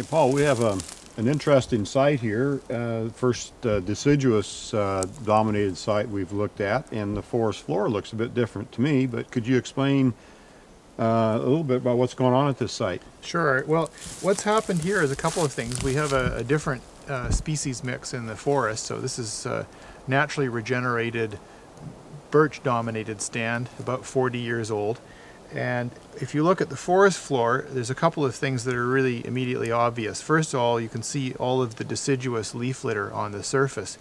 Hey, Paul, we have a, an interesting site here. Uh, first uh, deciduous uh, dominated site we've looked at, and the forest floor looks a bit different to me, but could you explain uh, a little bit about what's going on at this site? Sure. Well, what's happened here is a couple of things. We have a, a different uh, species mix in the forest. So this is uh, naturally regenerated birch dominated stand, about 40 years old. And if you look at the forest floor, there's a couple of things that are really immediately obvious. First of all, you can see all of the deciduous leaf litter on the surface.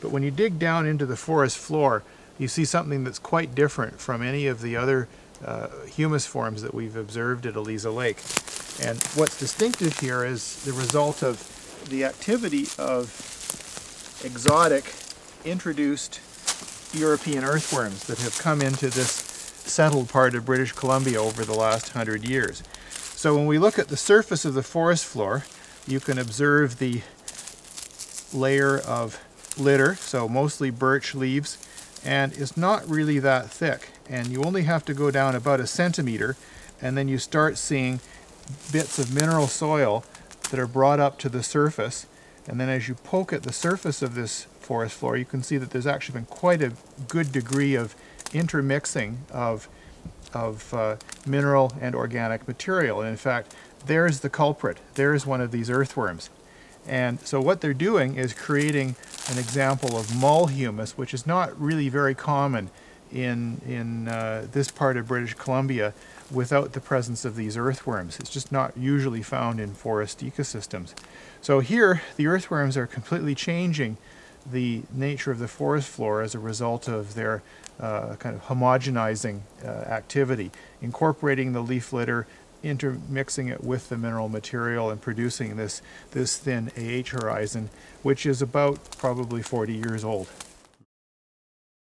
But when you dig down into the forest floor, you see something that's quite different from any of the other uh, humus forms that we've observed at Aleza Lake. And what's distinctive here is the result of the activity of exotic introduced European earthworms that have come into this settled part of British Columbia over the last hundred years. So when we look at the surface of the forest floor, you can observe the layer of litter, so mostly birch leaves, and it's not really that thick. And you only have to go down about a centimeter, and then you start seeing bits of mineral soil that are brought up to the surface. And then as you poke at the surface of this forest floor, you can see that there's actually been quite a good degree of intermixing of, of uh, mineral and organic material. And in fact, there's the culprit. There's one of these earthworms. And so what they're doing is creating an example of mull humus, which is not really very common in, in uh, this part of British Columbia without the presence of these earthworms. It's just not usually found in forest ecosystems. So here, the earthworms are completely changing the nature of the forest floor as a result of their uh, kind of homogenizing uh, activity, incorporating the leaf litter, intermixing it with the mineral material and producing this, this thin AH horizon, which is about probably 40 years old.